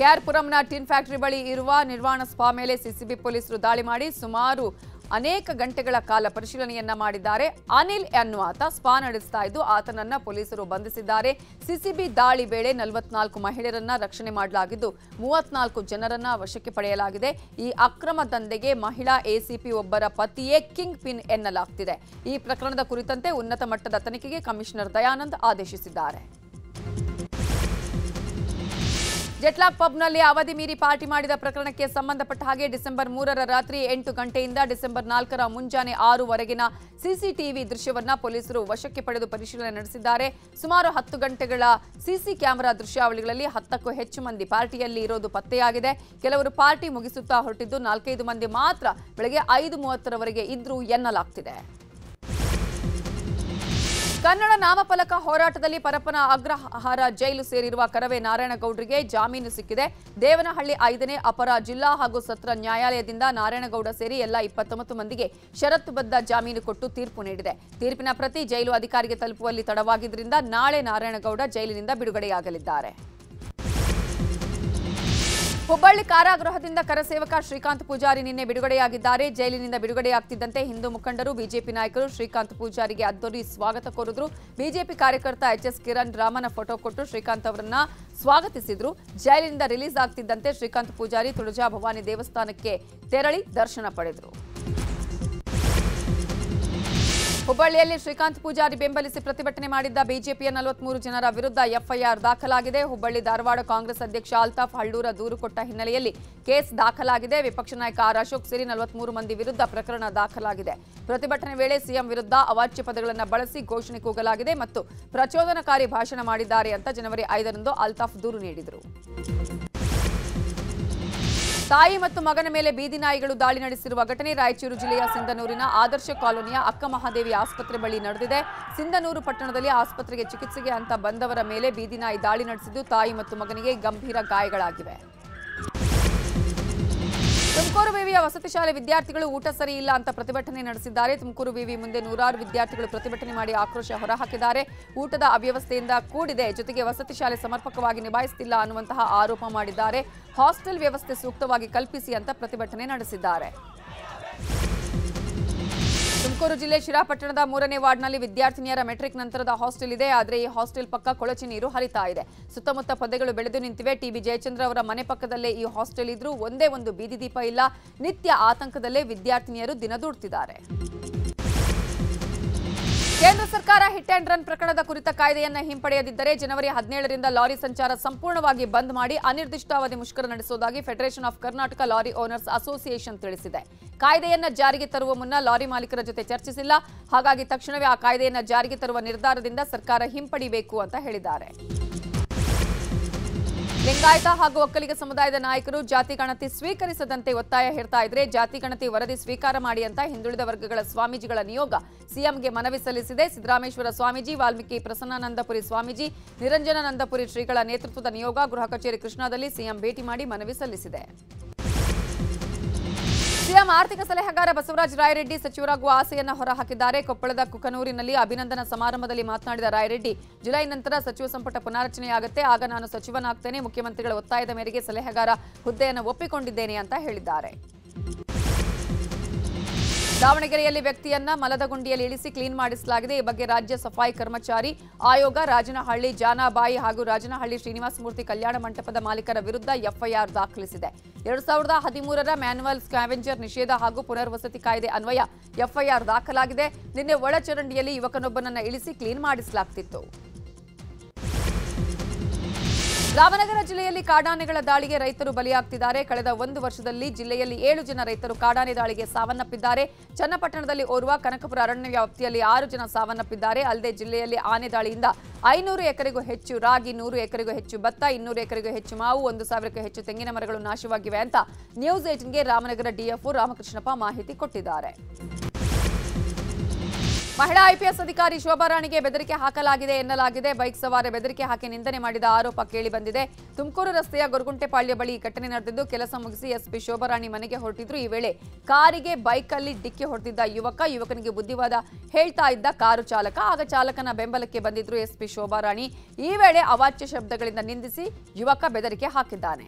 K R ಪುರಂನ tin factory ಬಳಿ ಇರುವ ನಿರ್ವಾಣ spa ಮೇಲೆ ಸಿಸಿಬಿ ಪೊಲೀಸರು ದಾಳಿ ಮಾಡಿ ಸುಮಾರು ಅನೇಕ ಗಂಟೆಗಳ ಕಾಲ ಪರಿಶೀಲನೆಯನ್ನ ಮಾಡಿದ್ದಾರೆ. ಅನಿಲ್ ಎನ್ನುವಾತ ಸ್ಪಾ ನಡೆಸ್ತಾ ಇದ್ದು, ಆತನನ್ನ ಪೊಲೀಸರು ಬಂಧಿಸಿದ್ದಾರೆ. ಸಿಸಿಬಿ ದಾಳಿ ವೇಳೆ ನಲವತ್ನಾಲ್ಕು ಮಹಿಳೆಯರನ್ನ ರಕ್ಷಣೆ ಮಾಡಲಾಗಿದ್ದು, ಮೂವತ್ನಾಲ್ಕು ಜನರನ್ನ ವಶಕ್ಕೆ ಪಡೆಯಲಾಗಿದೆ. ಈ ಅಕ್ರಮ ದಂಧೆಗೆ ಮಹಿಳಾ ಎಸಿಪಿ ಒಬ್ಬರ ಪತಿಯೇ ಕಿಂಗ್ ಪಿನ್ ಎನ್ನಲಾಗ್ತಿದೆ. ಈ ಪ್ರಕರಣದ ಕುರಿತಂತೆ ಉನ್ನತ ಮಟ್ಟದ ತನಿಖೆಗೆ ಕಮಿಷನರ್ ದಯಾನಂದ್ ಆದೇಶಿಸಿದ್ದಾರೆ. ಜೆಟ್ಲಾಕ್ ಪಬ್ನಲ್ಲಿ ಅವಧಿ ಮೀರಿ ಪಾರ್ಟಿ ಮಾಡಿದ ಪ್ರಕರಣಕ್ಕೆ ಸಂಬಂಧಪಟ್ಟ ಹಾಗೆ ಡಿಸೆಂಬರ್ ಮೂರರ ರಾತ್ರಿ ಎಂಟು ಗಂಟೆಯಿಂದ ಡಿಸೆಂಬರ್ ನಾಲ್ಕರ ಮುಂಜಾನೆ ಆರುವರೆಗಿನ ಸಿಸಿಟಿವಿ ದೃಶ್ಯವನ್ನ ಪೊಲೀಸರು ವಶಕ್ಕೆ ಪಡೆದು ಪರಿಶೀಲನೆ ನಡೆಸಿದ್ದಾರೆ. ಸುಮಾರು ಹತ್ತು ಗಂಟೆಗಳ ಸಿಸಿ ಕ್ಯಾಮೆರಾ ದೃಶ್ಯಾವಳಿಗಳಲ್ಲಿ ಹತ್ತಕ್ಕೂ ಹೆಚ್ಚು ಮಂದಿ ಪಾರ್ಟಿಯಲ್ಲಿ ಇರೋದು ಪತ್ತೆಯಾಗಿದೆ. ಕೆಲವರು ಪಾರ್ಟಿ ಮುಗಿಸುತ್ತಾ ಹೊರಟಿದ್ದು ನಾಲ್ಕೈದು ಮಂದಿ ಮಾತ್ರ ಬೆಳಗ್ಗೆ ಐದು ಮೂವತ್ತರವರೆಗೆ ಇದ್ರು ಎನ್ನಲಾಗ್ತಿದೆ. ಕನ್ನಡ ನಾಮಫಲಕ ಹೋರಾಟದಲ್ಲಿ ಪರಪ್ಪನ ಅಗ್ರಹಾರ ಜೈಲು ಸೇರಿರುವ ಕರವೇ ನಾರಾಯಣಗೌಡರಿಗೆ ಜಾಮೀನು ಸಿಕ್ಕಿದೆ. ದೇವನಹಳ್ಳಿ ಐದನೇ ಅಪರ ಜಿಲ್ಲಾ ಹಾಗೂ ಸತ್ರ ನ್ಯಾಯಾಲಯದಿಂದ ನಾರಾಯಣಗೌಡ ಸೇರಿ ಎಲ್ಲ ಇಪ್ಪತ್ತೊಂಬತ್ತು ಮಂದಿಗೆ ಷರತ್ತುಬದ್ಧ ಜಾಮೀನು ಕೊಟ್ಟು ತೀರ್ಪು ನೀಡಿದೆ. ತೀರ್ಪಿನ ಪ್ರತಿ ಜೈಲು ಅಧಿಕಾರಿಗೆ ತಲುಪುವಲ್ಲಿ ತಡವಾಗಿದ್ದರಿಂದ ನಾಳೆ ನಾರಾಯಣಗೌಡ ಜೈಲಿನಿಂದ ಬಿಡುಗಡೆಯಾಗಲಿದ್ದಾರೆ. ಹುಬ್ಬಳ್ಳಿ ಕಾರಾಗೃಹದಿಂದ ಕರಸೇವಕ ಶ್ರೀಕಾಂತ್ ಪೂಜಾರಿ ನಿನ್ನೆ ಬಿಡುಗಡೆಯಾಗಿದ್ದಾರೆ. ಜೈಲಿನಿಂದ ಬಿಡುಗಡೆಯಾಗ್ತಿದ್ದಂತೆ ಹಿಂದೂ ಮುಖಂಡರು, ಬಿಜೆಪಿ ನಾಯಕರು ಶ್ರೀಕಾಂತ್ ಪೂಜಾರಿಗೆ ಅದ್ದೂರಿ ಸ್ವಾಗತ ಕೋರಿದ್ರು. ಬಿಜೆಪಿ ಕಾರ್ಯಕರ್ತ ಎಚ್ ಎಸ್ ಕಿರಣ್ ರಾಮನ ಫೋಟೋ ಕೊಟ್ಟು ಶ್ರೀಕಾಂತ್ ಅವರನ್ನ ಸ್ವಾಗತಿಸಿದ್ರು. ಜೈಲಿನಿಂದ ರಿಲೀಸ್ ಆಗ್ತಿದ್ದಂತೆ ಶ್ರೀಕಾಂತ್ ಪೂಜಾರಿ ತುಳಜಾ ಭವಾನಿ ದೇವಸ್ಥಾನಕ್ಕೆ ತೆರಳಿ ದರ್ಶನ ಪಡೆದರು. ಹುಬ್ಬಳ್ಳಿಯಲ್ಲಿ ಶ್ರೀಕಾಂತ್ ಪೂಜಾರಿ ಬೆಂಬಲಿಸಿ ಪ್ರತಿಭಟನೆ ಮಾಡಿದ್ದ ಬಿಜೆಪಿಯ ನಲವತ್ಮೂರು ಜನರ ವಿರುದ್ಧ ಎಫ್ಐಆರ್ ದಾಖಲಾಗಿದೆ. ಹುಬ್ಬಳ್ಳಿ ಧಾರವಾಡ ಕಾಂಗ್ರೆಸ್ ಅಧ್ಯಕ್ಷ ಅಲ್ತಾಫ್ ಹಳ್ಳೂರ ದೂರು ಕೊಟ್ಟ ಹಿನ್ನೆಲೆಯಲ್ಲಿ ಕೇಸ್ ದಾಖಲಾಗಿದೆ. ವಿಪಕ್ಷ ನಾಯಕ ಆರ್ ಅಶೋಕ್ ಸೇರಿ ನಲವತ್ಮೂರು ಮಂದಿ ವಿರುದ್ಧ ಪ್ರಕರಣ ದಾಖಲಾಗಿದೆ. ಪ್ರತಿಭಟನೆ ವೇಳೆ ಸಿಎಂ ವಿರುದ್ಧ ಅವಾಚ್ಯ ಪದಗಳನ್ನು ಬಳಸಿ ಘೋಷಣೆ ಕೂಗಲಾಗಿದೆ ಮತ್ತು ಪ್ರಚೋದನಕಾರಿ ಭಾಷಣ ಮಾಡಿದ್ದಾರೆ ಅಂತ ಜನವರಿ ಐದರಂದು ಅಲ್ತಾಫ್ ದೂರು ನೀಡಿದರು. ತಾಯಿ ಮತ್ತು ಮಗನ ಮೇಲೆ ಬೀದಿ ನಾಯಿಗಳು ದಾಳಿ ನಡೆಸಿರುವ ಘಟನೆ ರಾಯಚೂರು ಜಿಲ್ಲೆಯ ಸಿಂಧನೂರಿನ ಆದರ್ಶ ಕಾಲೋನಿಯ ಅಕ್ಕ ಮಹಾದೇವಿ ಆಸ್ಪತ್ರೆ ಬಳಿ ನಡೆದಿದೆ. ಸಿಂಧನೂರು ಪಟ್ಟಣದಲ್ಲಿ ಆಸ್ಪತ್ರೆಗೆ ಚಿಕಿತ್ಸೆಗೆ ಅಂತ ಬಂದವರ ಮೇಲೆ ಬೀದಿ ನಾಯಿ ದಾಳಿ ನಡೆಸಿದ್ದು ತಾಯಿ ಮತ್ತು ಮಗನಿಗೆ ಗಂಭೀರ ಗಾಯಗಳಾಗಿವೆ. ತುಮಕೂರು ವಿವಿಯ ವಸತಿ ಶಾಲೆ ವಿದ್ಯಾರ್ಥಿಗಳು ಊಟ ಸರಿ ಇಲ್ಲ ಅಂತ ಪ್ರತಿಭಟನೆ ನಡೆಸಿದ್ದಾರೆ. ತುಮಕೂರು ವಿವಿ ಮುಂದೆ ನೂರಾರು ವಿದ್ಯಾರ್ಥಿಗಳು ಪ್ರತಿಭಟನೆ ಮಾಡಿ ಆಕ್ರೋಶ ಹೊರಹಾಕಿದ್ದಾರೆ. ಊಟದ ಅವ್ಯವಸ್ಥೆಯಿಂದ ಕೂಡಿದೆ. ಜೊತೆಗೆ ವಸತಿ ಶಾಲೆ ಸಮರ್ಪಕವಾಗಿ ನಿಭಾಯಿಸುತ್ತಿಲ್ಲ ಅನ್ನುವಂತಹ ಆರೋಪ ಮಾಡಿದ್ದಾರೆ. ಹಾಸ್ಟೆಲ್ ವ್ಯವಸ್ಥೆ ಸೂಕ್ತವಾಗಿ ಕಲ್ಪಿಸಿ ಅಂತ ಪ್ರತಿಭಟನೆ ನಡೆಸಿದ್ದಾರೆ. ತುಮಕೂರು ಜಿಲ್ಲೆ ಶಿರಾಪಟ್ಟಣದ ಮೂರನೇ ವಾರ್ಡ್ನಲ್ಲಿ ವಿದ್ಯಾರ್ಥಿನಿಯರ ಮೆಟ್ರಿಕ್ ನಂತರದ ಹಾಸ್ಟೆಲ್ ಇದೆ. ಆದರೆ ಈ ಹಾಸ್ಟೆಲ್ ಪಕ್ಕ ಕೊಳಚೆ ನೀರು ಹರಿತಾ ಇದೆ. ಸುತ್ತಮುತ್ತ ಪೊದೆಗಳು ಬೆಳೆದು ನಿಂತಿವೆ. ಟಿಬಿ ಜಯಚಂದ್ರ ಅವರ ಮನೆ ಪಕ್ಕದಲ್ಲೇ ಈ ಹಾಸ್ಟೆಲ್ ಇದ್ರೂ ಒಂದೇ ಒಂದು ಬೀದಿ ದೀಪ ಇಲ್ಲ. ನಿತ್ಯ ಆತಂಕದಲ್ಲೇ ವಿದ್ಯಾರ್ಥಿನಿಯರು ದಿನದೂಡ್ತಿದ್ದಾರೆ ಕೇಂದ್ರ ಸರ್ಕಾರ ಹಿಟ್ ಅಂಡ್ ರನ್ ಪ್ರಕರಣದ ಕುರಿತ ಕಾಯ್ದೆಯನ್ನು ಹಿಂಪಡೆಯದಿದ್ದರೆ ಜನವರಿ ಹದಿನೇಳರಿಂದ ಲಾರಿ ಸಂಚಾರ ಸಂಪೂರ್ಣವಾಗಿ ಬಂದ್ ಮಾಡಿ ಅನಿರ್ದಿಷ್ಟಾವಧಿ ಮುಷ್ಕರ ನಡೆಸುವುದಾಗಿ federation of Karnataka lorry owners association ತಿಳಿಸಿದೆ. ಕಾಯ್ದೆಯನ್ನು ಜಾರಿಗೆ ತರುವ ಮುನ್ನ ಲಾರಿ ಮಾಲೀಕರ ಜೊತೆ ಚರ್ಚಿಸಿಲ್ಲ. ಹಾಗಾಗಿ ತಕ್ಷಣವೇ ಆ ಕಾಯ್ದೆಯನ್ನು ಜಾರಿಗೆ ತರುವ ನಿರ್ಧಾರದಿಂದ ಸರ್ಕಾರ ಹಿಂಪಡಿಬೇಕು ಅಂತ ಹೇಳಿದ್ದಾರೆ. ಲಿಂಗಾಯತ ಹಾಗೂ ಒಕ್ಕಲಿಗ ಸಮುದಾಯದ ನಾಯಕರು ಜಾತಿ ಗಣತಿ ಸ್ವೀಕರಿಸದಂತೆ ಒತ್ತಾಯ ಹೇಳ್ತಾ ಇದ್ರೆ ಜಾತಿ ಗಣತಿ ವರದಿ ಸ್ವೀಕಾರ ಮಾಡಿ ಅಂತ ಹಿಂದುಳಿದ ವರ್ಗಗಳ ಸ್ವಾಮೀಜಿಗಳ ನಿಯೋಗ ಸಿಎಂಗೆ ಮನವಿ ಸಲ್ಲಿಸಿದೆ. ಸಿದ್ದರಾಮೇಶ್ವರ ಸ್ವಾಮೀಜಿ, ವಾಲ್ಮೀಕಿ ಪ್ರಸನ್ನಾನಂದಪುರಿ ಸ್ವಾಮೀಜಿ, ನಿರಂಜನಾನಂದಪುರಿ ಶ್ರೀಗಳ ನೇತೃತ್ವದ ನಿಯೋಗ ಗೃಹ ಕಚೇರಿ ಕೃಷ್ಣಾದಲ್ಲಿ ಸಿಎಂ ಭೇಟಿ ಮಾಡಿ ಮನವಿ ಸಲ್ಲಿಸಿದೆ. ಸಿಎಂ ಆರ್ಥಿಕ ಸಲಹೆಗಾರ ಬಸವರಾಜ ರಾಯರೆಡ್ಡಿ ಸಚಿವರಾಗುವ ಆಸೆಯನ್ನು ಹೊರಹಾಕಿದ್ದಾರೆ. ಕೊಪ್ಪಳದ ಕುಕನೂರಿನಲ್ಲಿ ಅಭಿನಂದನಾ ಸಮಾರಂಭದಲ್ಲಿ ಮಾತನಾಡಿದ ರಾಯರೆಡ್ಡಿ, ಜುಲೈ ನಂತರ ಸಚಿವ ಸಂಪುಟ ಪುನಾರಚನೆಯಾಗುತ್ತೆ. ಆಗ ನಾನು ಸಚಿವನಾಗ್ತೇನೆ. ಮುಖ್ಯಮಂತ್ರಿಗಳ ಒತ್ತಾಯದ ಮೇರೆಗೆ ಸಲಹೆಗಾರ ಹುದ್ದೆಯನ್ನು ಒಪ್ಪಿಕೊಂಡಿದ್ದೇನೆ ಅಂತ ಹೇಳಿದ್ದಾರೆ. ದಾವಣಗೆರೆಯಲ್ಲಿ ವ್ಯಕ್ತಿಯನ್ನ ಮಲದ ಗುಂಡಿಯಲ್ಲಿ ಇಳಿಸಿ ಕ್ಲೀನ್ ಮಾಡಿಸಲಾಗಿದೆ. ಈ ಬಗ್ಗೆ ರಾಜ್ಯ ಸಫಾಯಿ ಕರ್ಮಚಾರಿ ಆಯೋಗ, ರಾಜನಹಳ್ಳಿ ಜಾನಾಬಾಯಿ ಹಾಗೂ ರಾಜನಹಳ್ಳಿ ಶ್ರೀನಿವಾಸ ಮೂರ್ತಿ ಕಲ್ಯಾಣ ಮಂಟಪದ ಮಾಲೀಕರ ವಿರುದ್ಧ ಎಫ್ಐಆರ್ ದಾಖಲಿಸಿದೆ. ಎರಡ್ ಸಾವಿರದ ಹದಿಮೂರರ ಮ್ಯಾನ್ಯುವಲ್ ಸ್ಕ್ಯಾವೆಂಜರ್ ನಿಷೇಧ ಹಾಗೂ ಪುನರ್ವಸತಿ ಕಾಯ್ದೆ ಅನ್ವಯ ಎಫ್ಐಆರ್ ದಾಖಲಾಗಿದೆ. ನಿನ್ನೆ ಒಳಚರಂಡಿಯಲ್ಲಿ ಯುವಕನೊಬ್ಬನನ್ನ ಇಳಿಸಿ ಕ್ಲೀನ್ ಮಾಡಿಸಲಾಗ್ತಿತ್ತು. ರಾಮನಗರ ಜಿಲ್ಲೆಯಲ್ಲಿ ಕಾಡಾನೆಗಳ ದಾಳಿಗೆ ರೈತರು ಬಲಿಯಾಗ್ತಿದ್ದಾರೆ. ಕಳೆದ ಒಂದು ವರ್ಷದಲ್ಲಿ ಜಿಲ್ಲೆಯಲ್ಲಿ ಏಳು ಜನ ರೈತರು ಕಾಡಾನೆ ದಾಳಿಗೆ ಸಾವನ್ನಪ್ಪಿದ್ದಾರೆ. ಚನ್ನಪಟ್ಟಣದಲ್ಲಿ ಓರ್ವ, ಕನಕಪುರ ಅರಣ್ಯ ವ್ಯಾಪ್ತಿಯಲ್ಲಿ ಆರು ಜನ ಸಾವನ್ನಪ್ಪಿದ್ದಾರೆ. ಅಲ್ಲದೆ ಜಿಲ್ಲೆಯಲ್ಲಿ ಆನೆ ದಾಳಿಯಿಂದ ಐನೂರು ಎಕರೆಗೂ ಹೆಚ್ಚು ರಾಗಿ, ನೂರು ಎಕರೆಗೂ ಹೆಚ್ಚು ಭತ್ತ, ಇನ್ನೂರು ಎಕರೆಗೂ ಹೆಚ್ಚು ಮಾವು, ಒಂದು ಸಾವಿರಕ್ಕೂ ಹೆಚ್ಚು ತೆಂಗಿನ ಮರಗಳು ನಾಶವಾಗಿವೆ ಅಂತ ನ್ಯೂಸ್ ಏಟಿನ್ಗೆ ರಾಮನಗರ ಡಿಎಫ್ಒ ರಾಮಕೃಷ್ಣಪ್ಪ ಮಾಹಿತಿ ಕೊಟ್ಟಿದ್ದಾರೆ. ಮಹಿಳಾ ಐಪಿಎಸ್ ಅಧಿಕಾರಿ ಶೋಭಾರಾಣಿಗೆ ಬೆದರಿಕೆ ಹಾಕಲಾಗಿದೆ ಎನ್ನಲಾಗಿದೆ. ಬೈಕ್ ಸವಾರ ಬೆದರಿಕೆ ಹಾಕಿ ನಿಂದನೆ ಮಾಡಿದ ಆರೋಪ ಕೇಳಿ ಬಂದಿದೆ. ತುಮಕೂರು ರಸ್ತೆಯ ಗೊರಗುಂಟೆಪಾಳ್ಯ ಬಳಿ ಘಟನೆ ನಡೆದಿದ್ದು, ಕೆಲಸ ಮುಗಿಸಿ ಎಸ್ಪಿ ಶೋಭಾರಾಣಿ ಮನೆಗೆ ಹೊರಟಿದ್ರು. ಈ ವೇಳೆ ಕಾರಿಗೆ, ಬೈಕಲ್ಲಿ ಡಿಕ್ಕಿ ಹೊಡೆದಿದ್ದ ಯುವಕ, ಯುವಕನಿಗೆ ಬುದ್ಧಿವಾದ ಹೇಳ್ತಾ ಇದ್ದ ಕಾರು ಚಾಲಕ, ಆಗ ಚಾಲಕನ ಬೆಂಬಲಕ್ಕೆ ಬಂದಿದ್ರು ಎಸ್ಪಿ ಶೋಭಾರಾಣಿ ಈ ವೇಳೆ ಅವಾಚ್ಯ ಶಬ್ದಗಳಿಂದ ನಿಂದಿಸಿ ಯುವಕ ಬೆದರಿಕೆ ಹಾಕಿದ್ದಾನೆ.